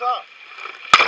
What's up?